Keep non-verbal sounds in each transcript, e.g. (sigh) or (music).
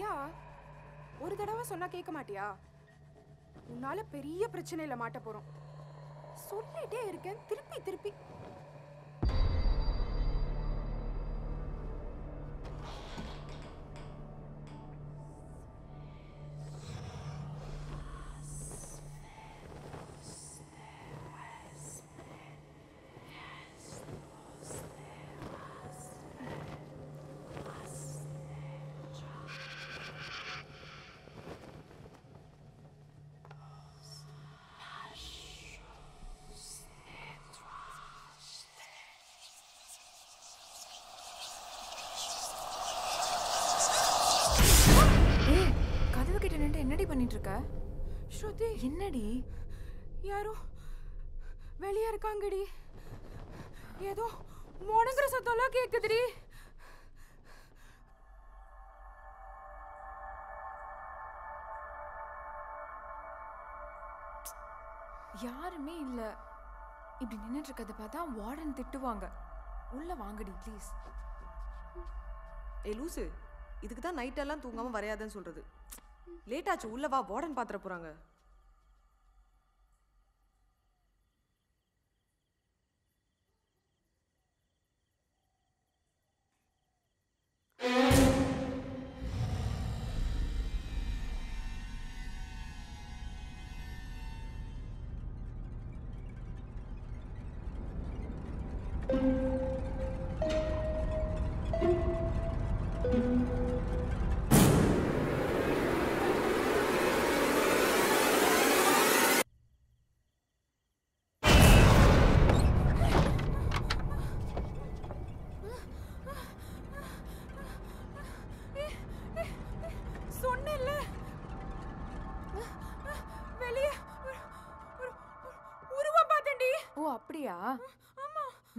பிரியா ஒரு தடவை சொன்னா கேட்க மாட்டியா? உன்னால பெரிய பிரச்சனையில மாட்ட போறோம். சொல்லிட்டே இருக்கேன் திருப்பி திருப்பி. பண்ணிட்டு இருக்க ஸ்ருதி என்னடி? யாரோ வெளியே இருக்காங்கடி. ஏதோ முடங்குற சத்தம்லாம் கேட்குதுடி யாருமே இல்ல. இப்படி நின்னுட்டு இருக்கிறத பார்த்தா வார்டன் திட்டுவாங்க. உள்ள வாங்கடி ப்ளீஸ் ஏய் லூசு இதுக்கு தான் நைட்டெல்லாம் தூங்காம வரையாதன்னு சொல்றது. லேட் ஆச்சு உள்ள வா வார்டன் பாத்திர போறாங்க.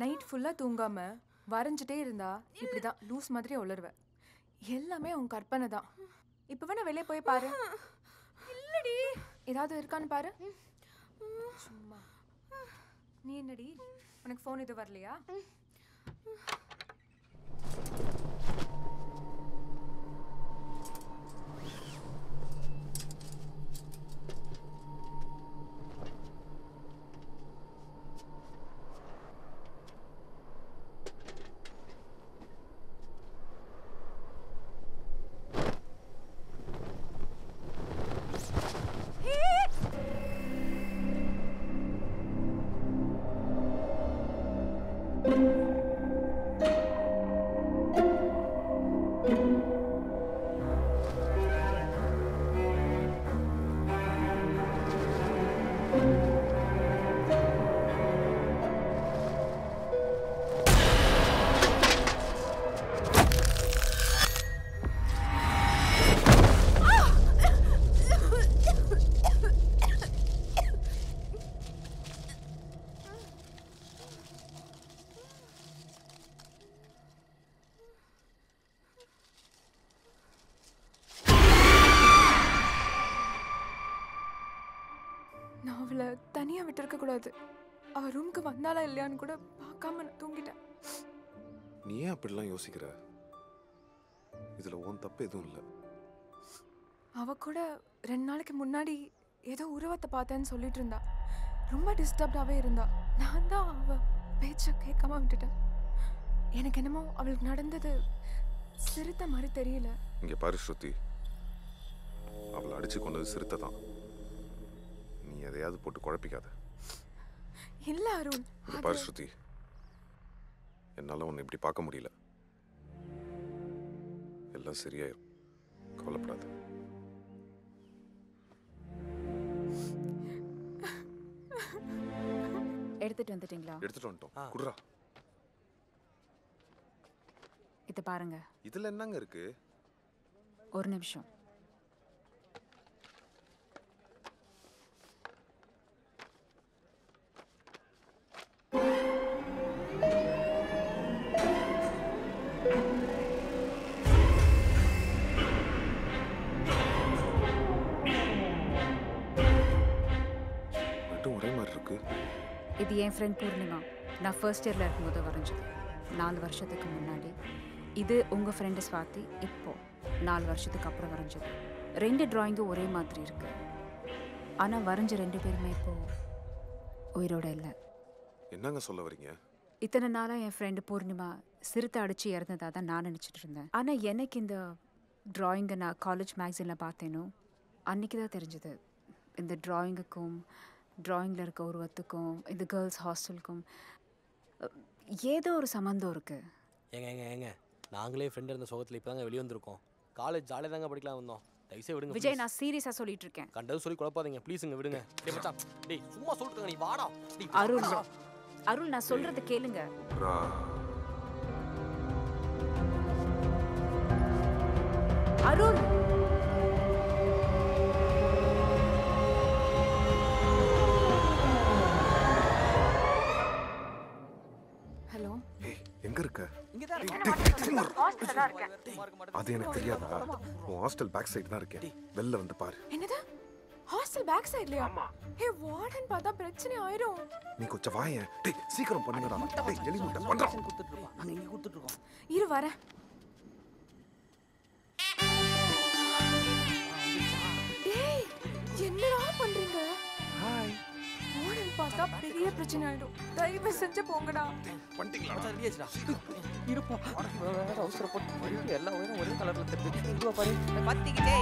நைட் ஃபுல்லா தூங்காம வரைஞ்சிட்டே இருந்தா இப்படிதான் லூஸ் மாதிரி உளருவ. எல்லாமே உன் கற்பனை தான். இப்போ வேணா வெளியே போய் பாரு. இல்லடி. ஏதாவது இருக்கான்னு பாரு. சும்மா. நீ என்னடி? உனக்கு ஃபோன் இது வரலையா? நான் அவளை தனியா விட்டுருக்க கூடாது. அவ ரூமுக்கு வந்தாளா இல்லையான்னு கூட பார்க்காம நான் தூங்கிட்டேன். நீ ஏன் அப்படிலாம் யோசிக்கிற? இதுல உன் தப்பு எதுவும் இல்லை. அவ கூட ரெண்டு நாளைக்கு முன்னாடி ஏதோ உருவத்தை பார்த்தேன்னு சொல்லிட்டு இருந்தா. ரொம்ப டிஸ்டர்ப்டாகவே இருந்தா. நான் தான் அவ பேச்ச கேட்காம விட்டுட்டேன். எனக்கு என்னமோ அவளுக்கு நடந்தது சிறுத்தை மாதிரி தெரியல. இங்க பாரு ஸ்ருதி. அவளை அடிச்சு கொண்டது சிறுத்தை தான் நீ எதையாவது போட்டு குழப்பிக்காத. இல்ல அருண். இங்க பாரு ஸ்ருதி. என்னால உன்னை இப்படி பார்க்க முடியல. எல்லாம் சரியாயிரும். கவலைப்படாத. எடுத்துட்டு வந்துட்டீங்களா? எடுத்துட்டு வந்துட்டோம். குடுறா. இதை பாருங்க. இதுல என்னங்க இருக்கு? ஒரு நிமிஷம். இது என் ஃப்ரெண்ட் பூர்ணிமா. நான் ஃபர்ஸ்ட் இயரில் இருக்கும்போது வரைஞ்சது. நாலு வருஷத்துக்கு முன்னாடி. இது உங்கள் ஃப்ரெண்டு ஸ்வாதி இப்போ நாலு வருஷத்துக்கு அப்புறம் வரைஞ்சது. ரெண்டு டிராயிங்கும் ஒரே மாதிரி இருக்கு. ஆனால் வரைஞ்ச ரெண்டு பேருமே இப்போ உயிரோட இல்லை. என்னங்க சொல்ல வரீங்க? இத்தனை நாளாக என் ஃப்ரெண்டு பூர்ணிமா சிறுத்தை அடித்து இறந்ததாக தான் நான் நினச்சிட்டு இருந்தேன். ஆனால் எனக்கு இந்த டிராயிங்கை நான் காலேஜ் மேக்சினில் பார்த்தேனோ அன்றைக்கி தான் தெரிஞ்சது. இந்த டிராயிங்குக்கும் டிராயிங்கில் இருக்க உருவத்துக்கும் இந்த கேர்ள்ஸ் ஹாஸ்டலுக்கும் ஏதோ ஒரு சம்மந்தம் இருக்குது ஏங்க ஏங்க ஏங்க. நாங்களே ஃப்ரெண்ட் இருந்த சோகத்தில் இப்போ தாங்க வெளியே வந்திருக்கோம் காலேஜ் ஜாலியாக தாங்க படிக்கலாம் வந்தோம். தயவுசே விடுங்க விஜய். நான் சீரியஸாக சொல்லிட்டு இருக்கேன் கண்டது சொல்லி குழப்பாதீங்க ப்ளீஸுங்க விடுங்க. டேய் மச்சான் டேய் சும்மா சொல்லிட்டு நீ வாடா. அருள். அருள் நான் சொல்கிறத கேளுங்க. அருள் அது எனக்கு தெரியாதா? உன் ஹாஸ்டல் பேக் சைடு தான் இருக்கேன் வெளில வந்து பாரு. என்னது? ஹாஸ்டல் பேக் சைட்லயா ஹே வார்டன் பார்த்தா பிரச்சனை ஆயிரும். நீ கொஞ்சம் வாயேன். டேய் சீக்கிரம் பண்ணுங்கடா. டேய் எலி முட்டை பண்றோம் நாங்கள் இங்கே கொடுத்துட்டு இருக்கோம். இரு வரேன். பெரிய பிரச்சனை ஆயிடும். தயவு செஞ்சு போங்கடா. பண்ணிட்டீங்களா? மச்சான் ரெடி ஆச்சுடா இருப்பா. அவசரப்பட்டு எல்லா உயரம் ஒரே கலரில் தெரிஞ்சு பாரு. பத்திக்கிட்டே.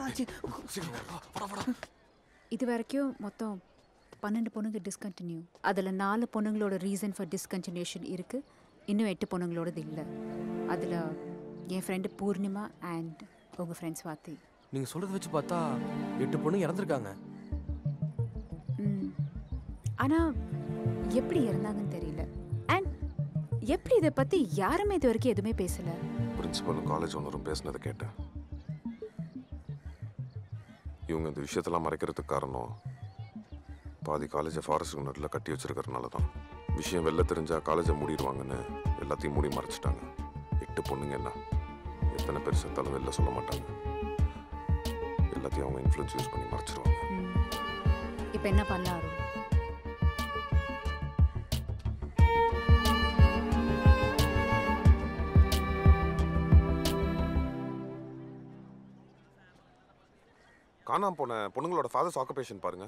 ஆச்சு இது வரைக்கும் மொத்தம் பன்னெண்டு பொண்ணுங்க டிஸ்கண்டினியூ அதில் நாலு பொண்ணுங்களோட ரீசன் ஃபார் டிஸ்கண்டினியூஷன் இருக்குது இன்னும் எட்டு பொண்ணுங்களோடது இல்லை. அதில் என் ஃப்ரெண்டு பூர்ணிமா அண்ட் உங்கள் ஃப்ரெண்ட் ஸ்வாதி நீங்கள் சொல்கிறத வச்சு பார்த்தா எட்டு பொண்ணு இறந்துருக்காங்க. ம். ஆனால் எப்படி இறந்தாங்கன்னு தெரியல. அண்ட் எப்படி இதை பற்றி யாருமே இது வரைக்கும் எதுவுமே பேசலை? பிரின்சிபலும் காலேஜ் ஓனரும் பேசினதை கேட்டேன். இவங்க இந்த விஷயத்தெல்லாம் மறைக்கிறதுக்கு காரணம் பாதி காலேஜை ஃபாரஸ்ட் நட்டில் கட்டி வச்சிருக்கறனால தான். விஷயம் வெளில தெரிஞ்சால் காலேஜை மூடிடுவாங்கன்னு எல்லாத்தையும் மூடி மறைச்சிட்டாங்க. எட்டு பொண்ணுங்க என்ன? எத்தனை பேர் செத்தாலும் வெளில சொல்ல மாட்டாங்க. எல்லாத்தையும் அவங்க இன்ஃப்ளூயன்ஸ் யூஸ் பண்ணி மறைச்சிருவாங்க. இப்போ என்ன பண்ணாரு காணாம போன பொண்ணுங்களோட ஃபாதர்ஸ் ஆக்குபேஷன் பாருங்க.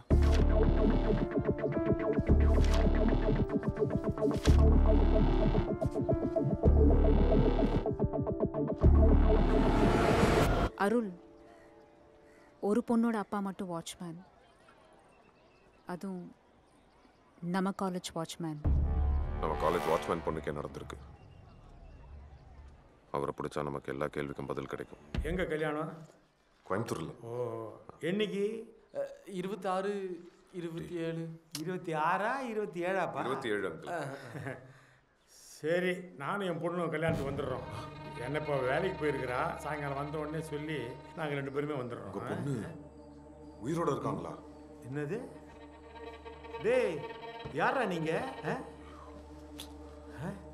அருள் ஒரு பொண்ணோட அப்பா மட்டும் வாட்ச்மேன் அதுவும் நம்ம காலேஜ் வாட்ச்மேன் நம்ம காலேஜ் வாட்ச்மேன் பொண்ணுக்கே நடந்திருக்கு. அவரை பிடிச்சா நமக்கு எல்லா கேள்விக்கும் பதில் கிடைக்கும். எங்க கல்யாணம்? கோயம்புத்தூர்ல. ஓ என்னைக்கு? இருபத்தாறு இருபத்தி ஏழு இருபத்தி ஆறா இருபத்தி ஏழாப்பா இருபத்தி ஏழு சரி நானும் என் பொண்ணும் கல்யாணத்துக்கு வந்துடுறோம். என்ன இப்போ வேலைக்கு போயிருக்கிறா? சாயங்காலம் வந்த உடனே சொல்லி நாங்கள் ரெண்டு பேருமே வந்துடுறோம். உங்க பொண்ணு உயிரோட இருக்காங்களா? என்னது? டேய் யாரா நீங்க? ஆ?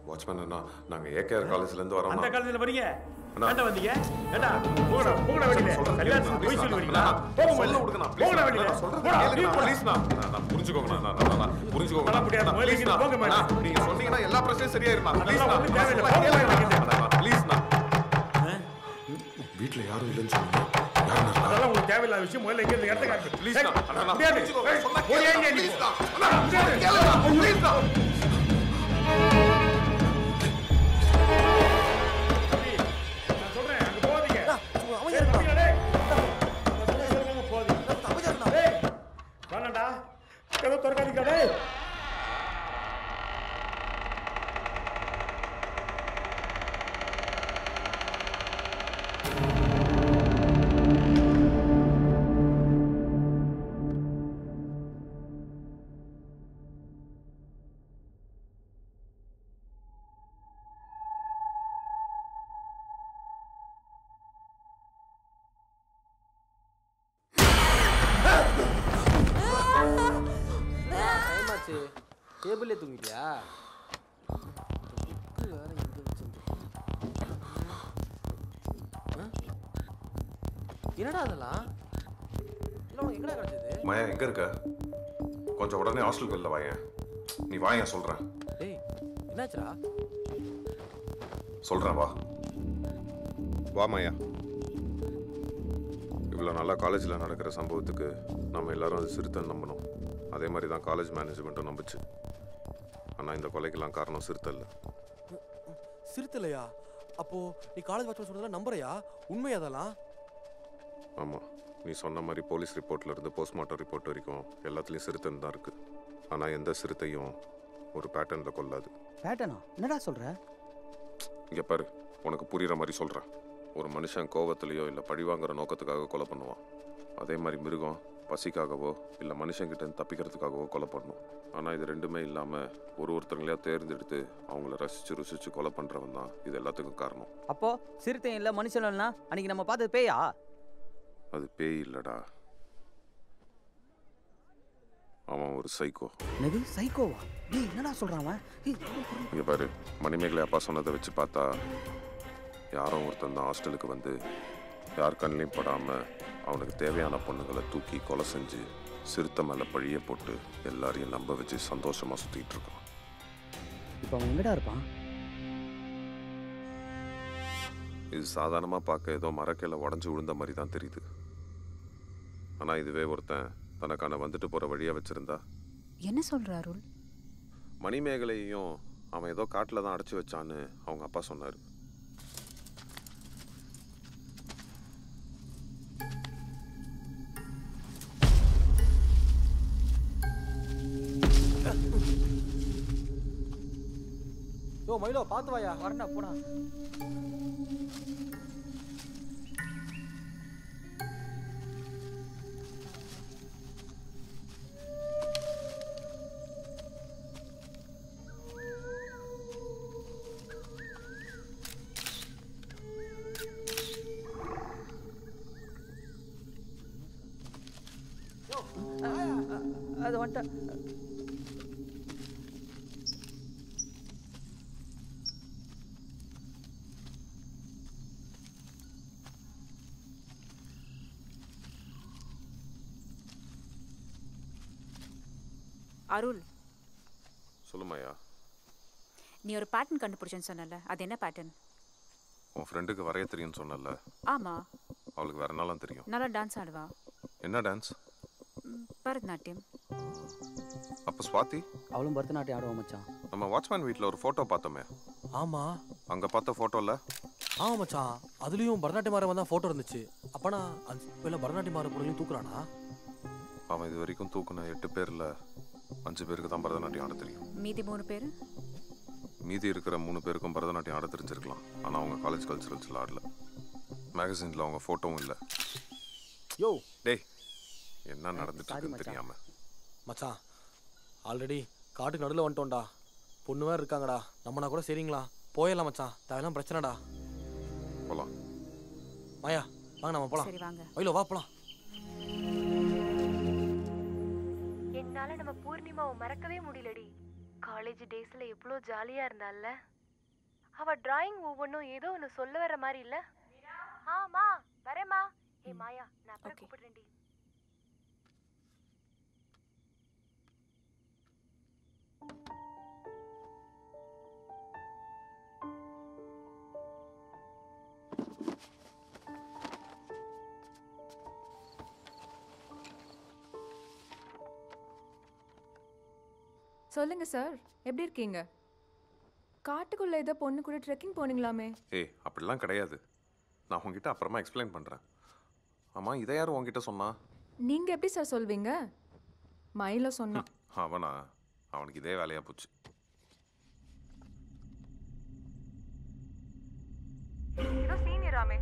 வாட்ச்மேன் அண்ணா நாங்க ஏகேஆர் காலேஜ்ல இருந்து வரோம் அந்த காலத்தில் வரீங்க? ஏன்டா வந்தீங்க? ஏண்டா? வெளியில. சொல்றேன் கல்யாணம் கேளுங்க, போய் சொல்லி போங்க சொல்ல வெளியில. விடுங்கண்ணா, நான் வெளியில போடா, நீ please நான் நான் புரிஞ்சுக்கோங்கண்ணா, நான் நான் முடியாது, மேடம். நீங்க சொன்னீங்கன்னா எல்லா பிரச்சனையும். Please அதெல்லாம் நான் ஒண்ணும் நான் வீட்ல யாரும் இல்லைன்னு இருக்கா? அதெல்லாம் உங்களுக்கு தேவையில்லாத விஷயம். முதல்ல இங்க இருந்து இடத்த காட்டு. Please ஏய், நான் அண்ணா, நான் முடியாது. புரிஞ்சுக்கோங்க. ஏய், சொன்னா போய் கேளுங்கண்ணா, ஏங்க நீ please போ. நான். அண்ணா, முடியாது. கேளுங்கண்ணா, please நான். கதவை திறக்காதீங்க, என்னடா அதெல்லாம் இல்லை உனக்கு எங்கடா கிடைச்சது? மாயா எங்க இருக்க? கொஞ்சம் உடனே ஹாஸ்டலுக்கு வெளில வாயேன். நீ வாயேன் சொல்றேன். டேய் என்னாச்சுடா? சொல்றேன் வா. வா மாயா. இவ்வளோ நல்லா காலேஜில் நடக்கிற சம்பவத்துக்கு நம்ம எல்லாரும் அது சிறுத்தைன்னு நம்பணும். அதே மாதிரி தான் காலேஜ் மேனேஜ்மெண்ட்டும் நம்புச்சு. ஆனால் இந்த கொலைக்கெல்லாம் காரணம் சிறுத்தை இல்லை சிறுத்தலையா அப்போ நீ காலேஜ் வாட்ச் சொல்றதெல்லாம் நம்புறியா? உண்மை அதெல்லாம்? ஆமாம் நீ சொன்ன மாதிரி போலீஸ் ரிப்போர்ட்ல இருந்து போஸ்ட்மார்ட்டம் ரிப்போர்ட் வரைக்கும் எல்லாத்துலேயும் சிறுத்தைன்னு தான் இருக்கு. ஆனால் எந்த சிறுத்தையும் ஒரு பேட்டர்னில் கொல்லாது பேட்டனா என்னடா சொல்ற? இங்கே பாரு உனக்கு புரியுற மாதிரி சொல்கிறேன் ஒரு மனுஷன் கோவத்திலையோ இல்லை பழிவாங்குற நோக்கத்துக்காக கொலை பண்ணுவான். அதே மாதிரி மிருகம் பசிக்காகவோ இல்லை மனுஷங்கிட்ட இருந்து தப்பிக்கிறதுக்காகவோ கொலை பண்ணும். ஆனால் இது ரெண்டுமே இல்லாமல் ஒரு ஒருத்தங்களையா தேர்ந்தெடுத்து அவங்கள ரசித்து ருசித்து கொலை பண்ணுறவன் தான் இது எல்லாத்துக்கும் காரணம். அப்போ சிறுத்தையும் இல்லை மனுஷனும் இல்லைனா அன்னைக்கு நம்ம பார்த்தது பேயா? அது பேய் இல்லைடா. அவன் ஒரு சைக்கோ என்னது சைக்கோவா டேய் என்னடா சொல்றான் அவன்? இங்கே பாரு மணிமேகலை அப்பா சொன்னதை வச்சு பார்த்தா யாரோ ஒருத்தன் தான் ஹாஸ்டலுக்கு வந்து யார் கண்ணிலையும் படாமல் அவனுக்கு தேவையான பொண்ணுங்களை தூக்கி கொலை செஞ்சு சிறுத்தை மேலே பழிய போட்டு எல்லாரையும் நம்ப வச்சு சந்தோஷமாக சுற்றிட்டு இருக்கான். இப்போ அவன் எங்கடா இருப்பான்? இது சாதாரணமாக பார்க்க ஏதோ மரக்கையில் உடஞ்சி விழுந்த மாதிரி தான் தெரியுது. ஆனால் இதுவே ஒருத்தன் தனக்கான வந்துட்டு போகிற வழியாக வச்சுருந்தா. என்ன சொல்ற அருள்? மணிமேகலையும் அவன் ஏதோ காட்டில் தான் அடைச்சி வச்சான்னு அவங்க அப்பா சொன்னார். யோ மயிலோ பார்த்து வாயா. வரண்டா போடா. அருள். சொல்லுமாயா நீ ஒரு பேட்டர்ன் கண்டுபிடிச்சேன்னு சொன்னல அது என்ன பேட்டர்ன் உன் ஃப்ரெண்டுக்கு வரைய தெரியும்னு சொன்னல ஆமா. அவளுக்கு வேற என்னலாம் தெரியும்? நல்லா டான்ஸ் ஆடுவா. என்ன டான்ஸ் பரதநாட்டியம். அப்போ ஸ்வாதி அவளும் பரதநாட்டியம் ஆடுவோம் மச்சான். நம்ம வாட்ச்மேன் வீட்டில் ஒரு ஃபோட்டோ பார்த்தோமே. ஆமா. அங்கே பார்த்த ஃபோட்டோவில் ஆமா மச்சான். அதுலயும் பரதநாட்டியம் மாற தான் போட்டோ இருந்துச்சு. அப்பனா அந்த பரதநாட்டியம் மாற பொருளையும் தூக்குறானா? அவன் இது வரைக்கும் தூக்குன எட்டு பேரில் அஞ்சு பேருக்கு தான் பரதநாட்டியம் ஆட தெரியும். மீதி மூணு பேர்? மீதி இருக்கிற மூணு பேருக்கும் பரதநாட்டியம் ஆட தெரிஞ்சிருக்கலாம். ஆனால் அவங்க காலேஜ் கல்ச்சுரல்ஸில் ஆடல. மேகசினில் அவங்க ஃபோட்டோவும் இல்லை. யோ! டேய் என்ன நடந்துட்டு இருக்குன்னு. தெரியாம. மச்சான் ஆல்ரெடி காட்டுக்கு நடுவில் வந்துட்டோம்டா. பொண்ணு வேறு இருக்காங்கடா. நம்மனா கூட சரிங்களா? போயிடலாம் மச்சான். தேவையெல்லாம் பிரச்சனைடா. போலாம். மாயா வாங்க நம்ம போலாம். சரி வாங்க. வா போலாம். நம்ம பூர்ணிமாவை மறக்கவே முடியலடி. காலேஜ் டேஸ்ல எவ்வளோ ஜாலியா இருந்தால அவ டிராயிங் ஒவ்வொன்றும் ஏதோ ஒன்று சொல்ல வர மாதிரி இல்ல? ஆமா வரேம்மா. ஏ மாயா நான் அப்புறம் கூப்பிடுறேன்டி. சொல்லுங்க சார் எப்படி இருக்கீங்க? காட்டுக்குள்ள ஏதோ பொண்ணு கூட ட்ரெக்கிங் போனீங்களாமே. ஏய் அப்படிலாம் கிடையாது. நான் உங்ககிட்ட அப்புறமா எக்ஸ்பிளைன் பண்ணுறேன் ஆமாம் இதை யார் உங்ககிட்ட சொன்னா? நீங்க எப்படி சார் சொல்வீங்க? மயில சொன்னான் (laughs) அவனா? அவனுக்கு இதே வேலையாக போச்சு. ஏதோ சீனியராமே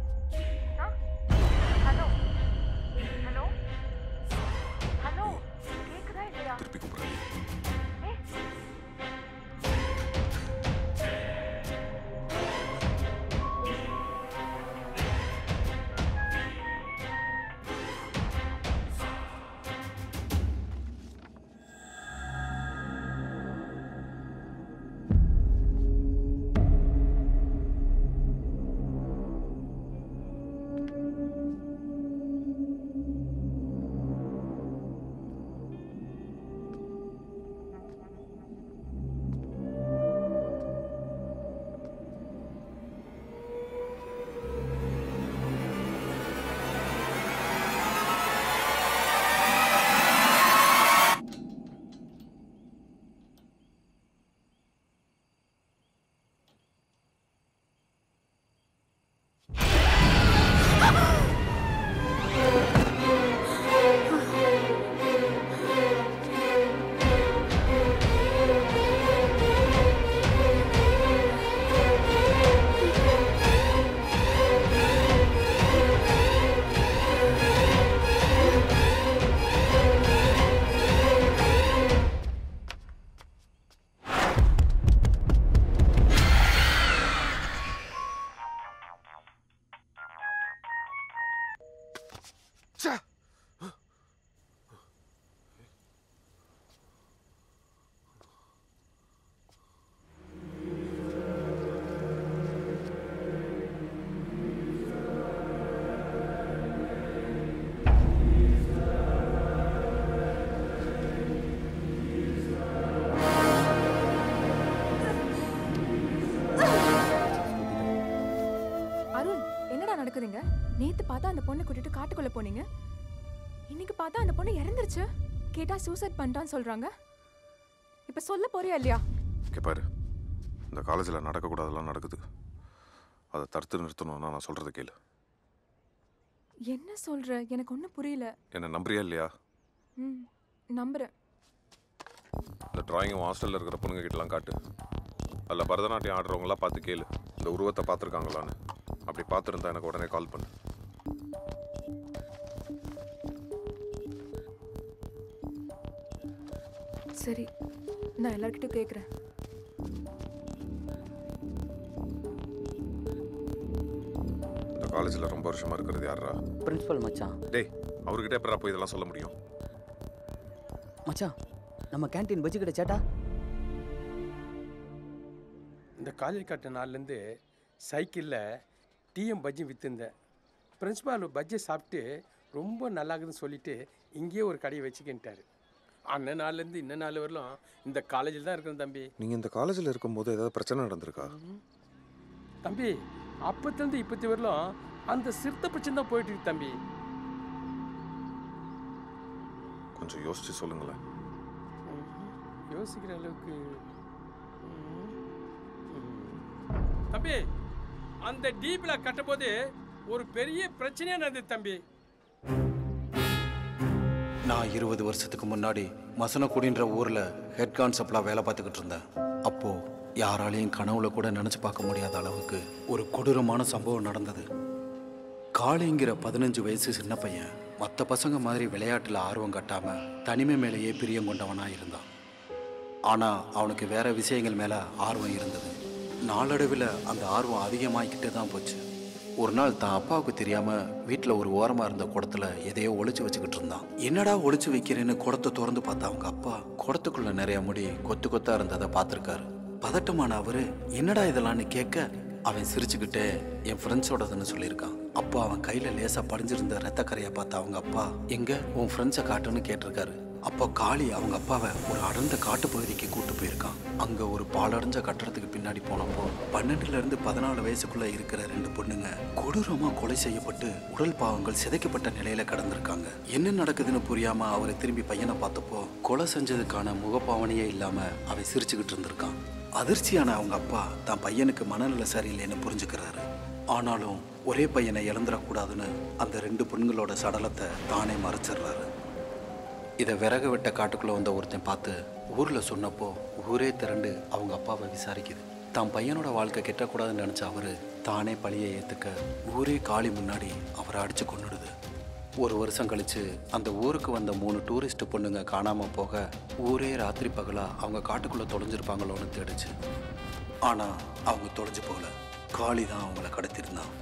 அருண் என்னடா நடக்குதுங்க? நேத்து பார்த்தா அந்த பொண்ணை கூட்டிட்டு காட்டுக்குள்ள போனீங்க. பார்த்தா அந்த பொண்ணு இறந்துருச்சு. கேட்டா சூசைட் பண்ணிட்டான்னு சொல்றாங்க. இப்ப சொல்ல போறியா இல்லையா? பாரு. இந்த காலேஜில் நடக்கக்கூடாதெல்லாம் நடக்குது. அதை தடுத்து நிறுத்தணும்னா நான் சொல்கிறது கேளு. என்ன சொல்ற? எனக்கு ஒன்றும் புரியல. என்னை நம்புறியா இல்லையா? ம் நம்புறேன். இந்த டிராயிங் ஹாஸ்டலில் இருக்கிற பொண்ணுங்க கிட்டலாம் காட்டு. அதில் பரதநாட்டியம் ஆடுறவங்களாம் பார்த்து கேளு. இந்த உருவத்தை பார்த்துருக்காங்களான்னு. அப்படி பார்த்துருந்தா எனக்கு உடனே கால் பண்ணு. சரி நான் எல்லார்கிட்டயும் கேட்குறேன் இந்த காலேஜில் ரொம்ப வருஷமாக இருக்கிறது யாரா பிரின்சிபல் மச்சான். டேய் அவர்கிட்ட எப்படா போய் இதெல்லாம் சொல்ல முடியும்? மச்சான் நம்ம கேண்டீன் பஜ்ஜி கடை சேட்டா? இந்த காலேஜ் கட்ட நாள்லேருந்து சைக்கிளில் டிஎம் பஜ்ஜி விற்றுந்தேன் பிரின்சிபால் பஜ்ஜி சாப்பிட்டு ரொம்ப நல்லாகுதுன்னு சொல்லிட்டு இங்கேயே ஒரு கடையை வச்சுக்கின்ட்டாரு. அண்ணன் நாள்லேருந்து இன்ன நாள் வரலும் இந்த காலேஜில் தான் இருக்கிறேன் தம்பி. நீங்கள் இந்த காலேஜில் இருக்கும்போது ஏதாவது பிரச்சனை நடந்திருக்கா? தம்பி அப்பத்துலேருந்து இப்பத்தி வரலும் அந்த சிறுத்தை பிரச்சனை தான் போயிட்டு இருக்கு தம்பி. கொஞ்சம் யோசிச்சு சொல்லுங்களேன். யோசிக்கிற அளவுக்கு. தம்பி அந்த டீப்பில் கட்டும்போது ஒரு பெரிய பிரச்சனையே நடந்தது தம்பி. நான் இருபது வருஷத்துக்கு முன்னாடி மசனக்குடின்ற ஊரில் ஹெட் கான்செப்டாக வேலை பார்த்துக்கிட்டு இருந்தேன். அப்போது யாராலையும் கனவுல கூட நினச்சி பார்க்க முடியாத அளவுக்கு ஒரு கொடூரமான சம்பவம் நடந்தது. காளிங்கிற பதினஞ்சு வயசு சின்ன பையன் மற்ற பசங்க மாதிரி விளையாட்டில் ஆர்வம் கட்டாமல் தனிமை மேலேயே பிரியம் கொண்டவனாக இருந்தான். ஆனால் அவனுக்கு வேற விஷயங்கள் மேலே ஆர்வம் இருந்தது. நாளடைவில் அந்த ஆர்வம் அதிகமாகிக்கிட்டே தான் போச்சு. ஒரு நாள் தான் அப்பாவுக்கு தெரியாம வீட்டில் ஒரு ஓரமாக இருந்த குடத்துல எதையோ ஒழிச்சு வச்சுக்கிட்டு இருந்தான். என்னடா ஒழிச்சு வைக்கிறேன்னு குடத்தை திறந்து பார்த்தா அவங்க அப்பா குடத்துக்குள்ள நிறைய முடி கொத்து கொத்தா இருந்ததை பார்த்துருக்காரு. பதட்டமான அவரு என்னடா இதெல்லாம்னு கேட்க அவன் சிரிச்சுக்கிட்டே என் ஃப்ரெண்ட்ஸோடதுன்னு சொல்லியிருக்கான். அப்போ அவன் கையில லேசா படிஞ்சிருந்த ரத்தக்கரையை பார்த்த அவங்க அப்பா எங்க உன் ஃப்ரெண்ட்ஸை காட்டுன்னு கேட்டிருக்காரு. அப்போ காளி அவங்க அப்பாவை ஒரு அடர்ந்த காட்டுப்பகுதிக்கு கூட்டு போயிருக்கான். அங்கே ஒரு பாலடைஞ்ச கட்டடத்துக்கு பின்னாடி போனப்போ பன்னெண்டுலேருந்து பதினாலு வயசுக்குள்ள இருக்கிற ரெண்டு பொண்ணுங்க கொடூரமாக கொலை செய்யப்பட்டு உடல் பாவங்கள் சிதைக்கப்பட்ட நிலையில கடந்திருக்காங்க. என்ன நடக்குதுன்னு புரியாமல் அவரை திரும்பி பையனை பார்த்தப்போ கொலை செஞ்சதுக்கான முகப்பாவனையே இல்லாமல் அவன் சிரிச்சுக்கிட்டு இருந்திருக்கான். அதிர்ச்சியான அவங்க அப்பா தான் பையனுக்கு மனநல சரியில்லைன்னு புரிஞ்சுக்கிறாரு. ஆனாலும் ஒரே பையனை இழந்துடக்கூடாதுன்னு அந்த ரெண்டு பெண்களோட சடலத்தை தானே மறைச்சிடுறாரு. இதை விறகு வெட்ட காட்டுக்குள்ளே வந்த ஒருத்தன் பார்த்து ஊரில் சொன்னப்போ ஊரே திரண்டு அவங்க அப்பாவை விசாரிக்குது. தான் பையனோட வாழ்க்கை கெட்டக்கூடாதுன்னு நினச்ச அவர் தானே பழியை ஏற்றுக்க ஊரே காளி முன்னாடி அவரை அடித்து கொன்னுடுது. ஒரு வருஷம் கழித்து அந்த ஊருக்கு வந்த மூணு டூரிஸ்ட் பொண்ணுங்க காணாமல் போக ஊரே ராத்திரி பகலாக அவங்க காட்டுக்குள்ளே தொலைஞ்சிருப்பாங்களோன்னு தேடிச்சு. ஆனால் அவங்க தொலைஞ்சு போகல. காளி தான் அவங்கள கடத்திருந்தான்.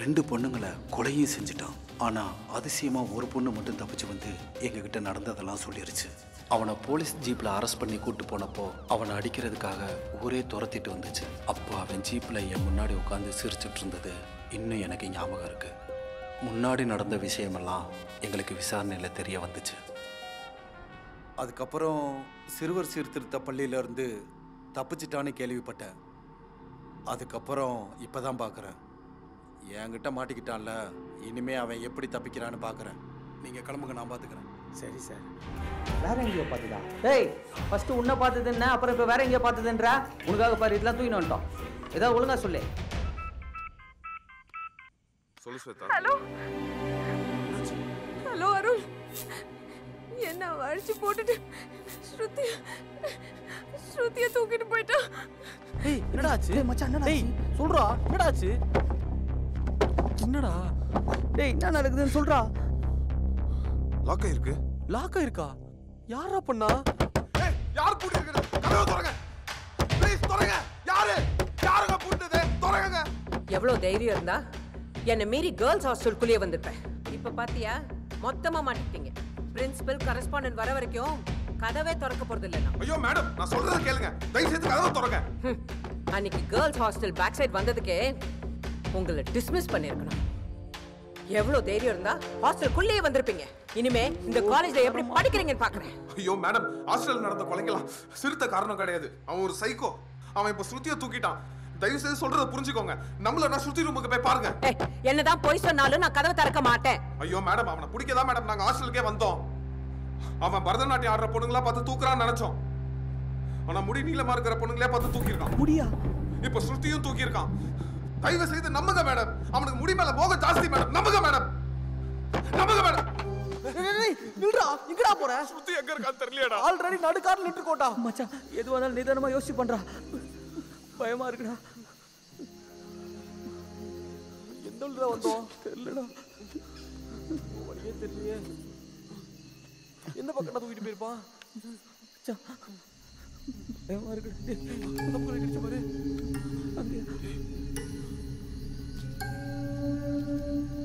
ரெண்டு பொண்ணுங்களை கொலையும் செஞ்சுட்டான். ஆனால் அதிசயமாக ஒரு பொண்ணு மட்டும் தப்பிச்சு வந்து எங்ககிட்ட நடந்ததெல்லாம் சொல்லிருச்சு. அவனை போலீஸ் ஜீப்பில் அரெஸ்ட் பண்ணி கூட்டு போனப்போ அவனை அடிக்கிறதுக்காக ஊரே துரத்திட்டு வந்துச்சு. அப்போ அவன் ஜீப்பில் என் முன்னாடி உட்காந்து சிரிச்சிட்டு இருந்தது இன்னும் எனக்கு ஞாபகம் இருக்குது முன்னாடி நடந்த விஷயமெல்லாம் எங்களுக்கு விசாரணையில் தெரிய வந்துச்சு. அதுக்கப்புறம் சிறுவர் சீர்திருத்த பள்ளியிலேருந்து தப்பிச்சிட்டான்னு கேள்விப்பட்டேன். அதுக்கப்புறம் இப்போ தான் பார்க்குறேன் என்கிட்ட மாட்டிக்கிட்டான்ல. இனிமே அவன் எப்படி தப்பிக்கிறான்னு பார்க்குறேன் நீங்கள் கிளம்புங்க நான் பார்த்துக்கிறேன் சரி சார். வேற எங்கேயோ பார்த்துதா டேய் ஃபர்ஸ்ட் உன்னை பார்த்ததுன்னா அப்புறம் இப்போ வேற எங்கேயோ பார்த்ததுன்றா உனக்காக பாரு இதெல்லாம் தூக்கின்னு வந்துட்டோம். ஏதாவது ஒழுங்கா சொல்லு. சொல்லு ஸ்வேதா. ஹலோ. ஹலோ அருள் என்ன அழிச்சு போட்டுட்டு ஸ்ருதி ஸ்ருதியை தூக்கிட்டு போயிட்டான். ஏய் என்னடா ஆச்சு? டேய் மச்சான் என்னடா டேய் சொல்றா என்னடா ஆச்சு? என்னடா? டேய் என்ன நடக்குதுன்னு சொல்றா. லாக் ஆயிருக்கு. லாக் ஆயிருக்கா? யாரா பண்ணா? ஏய் யார் பூட்டி இருக்குது கதவை திறங்க. ப்ளீஸ் திறங்க. யாரு? யாருங்க பூட்டுது? திறங்க எவ்வளவு தைரியம் இருந்தா? என்னை மீறி கேர்ள்ஸ் ஹாஸ்டலுக்குள்ளேயே வந்திருப்பேன். இப்ப பாத்தியா? மொத்தமா மாட்டிக்கிட்டீங்க. பிரின்சிபல் கரஸ்பாண்டன்ட் வர வரைக்கும் கதவே திறக்க போறது இல்லைனா ஐயோ மேடம் நான் சொல்றத கேளுங்க. தயவு செய்து கதவை திறங்க. அன்னைக்கு கேர்ள்ஸ் ஹாஸ்டல் பேக் சைடு வந்ததுக்கே உங்களை டிஸ்மிஸ் பண்ணிருக்கணும் எவ்வளவு தைரியம் இருந்தா ஹாஸ்டலுக்குள்ளேயே வந்திருப்பீங்க. இனிமே இந்த காலேஜ்ல எப்படி படிக்கிறீங்கன்னு பாக்குறேன். ஐயோ மேடம் ஹாஸ்டல்ல நடந்த கொலைக்கலாம் சிறுத்த காரணம் கிடையாது. அவன் ஒரு சைக்கோ அவன் இப்ப ஸ்ருதியை தூக்கிட்டான். தயவு செய்து சொல்றத புரிஞ்சுக்கோங்க. நம்மள நான் ஸ்ருதி ரூமுக்கு போய் பாருங்க. ஏய், என்னதான் பொய் சொன்னாலும் நான் கதவை திறக்க மாட்டேன். ஐயோ மேடம் அவனை பிடிக்கதான் மேடம் நாங்க ஹாஸ்டலுக்கே வந்தோம். அவன் பரதநாட்டியம் ஆடுற பொண்ணுங்களா பார்த்து தூக்குறான்னு நினைச்சோம். ஆனா முடி நீளமா இருக்கிற பொண்ணுங்களே பார்த்து தூக்கியிருக்கான். முடியா? இப்ப ஸ்ருதியும் தூக்கியிருக்கான். தயவு செய்து நம்புங்க மேடம் அவனுக்கு முடி மேல மோகம் ஜாஸ்தி மேடம் நம்புங்க மேடம் நம்புங்க மேடம் நில்றா. எங்கடா போற? ஸ்ருதி எங்க இருக்கான்னு தெரியலையடா. ஆல்ரெடி நடுக்கார்ல நின்று கோட்டா. மச்சான் எதுவா இருந்தாலும் நிதானமா யோசிச்சு பண்றா. பயமா இருக்குடா. எந்த ஊர்ல வந்தோம்? தெரியலடா. வழியே தெரியலையே. எந்த பக்கம் தூக்கிட்டு போயிருப்பான்? மச்சான் பயமா இருக்குடா. பாரு. அங்கே நீ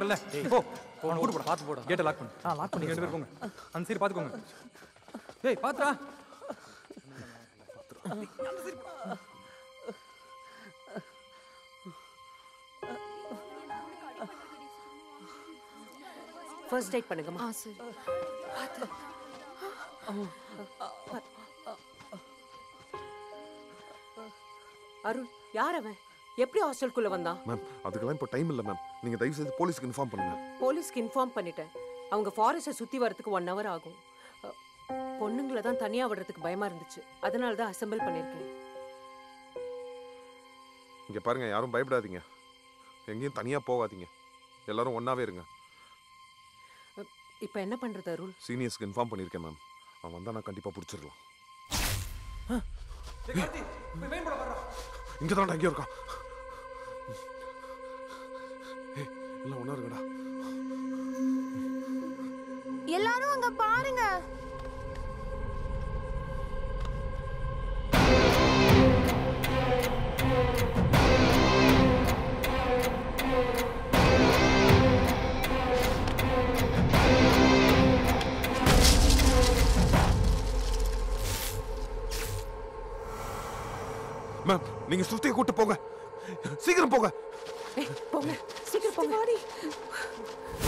நான் பாத்துக்கிறேன்ல போ. போ கூடு போடா. பார்த்து போடா. கேட்டை லாக் பண்ணு. ஆ, lock பண்ணி ரெண்டு பேர் போங்க. அந்த சைடு பாத்துக்கோங்க. ஏய் பாத்துடா ஃபர்ஸ்ட் எய்ட் பண்ணுங்கம்மா. ஆ சரி. அருள் யார் அவன்? எப்படி ஹாஸ்டலுக்குள்ள வந்தான் மேம் அதுக்கெல்லாம் இப்போ டைம் இல்லை மேம் நீங்கள் தயவு செய்து போலீஸ்க்கு இன்ஃபார்ம் பண்ணுங்க. போலீஸ்க்கு இன்ஃபார்ம் பண்ணிட்டேன். அவங்க ஃபாரஸ்ட்டை சுற்றி வரதுக்கு ஒன் ஹவர் ஆகும். பொண்ணுங்களை தான் தனியாக விடுறதுக்கு பயமாக இருந்துச்சு. அதனால தான் அசெம்பிள் பண்ணியிருக்கேன் இங்கே பாருங்க யாரும் பயப்படாதீங்க. எங்கேயும் தனியாக போகாதீங்க. எல்லாரும் ஒன்றாவே இருங்க. இப்போ என்ன பண்ணுறது அருள்? சீனியர்ஸ்க்கு இன்ஃபார்ம் பண்ணியிருக்கேன் மேம் அவன் வந்தால் நான் கண்டிப்பாக பிடிச்சிடலாம். இங்கே தான்டா எங்கேயோ இருக்கான் எல்லாம் இருக்கடா எல்லாரும் அங்க பாருங்க. மேம் நீங்கள் சுத்தியை கூட்டு போங்க. சீக்கிரம் போங்க. போங்க. り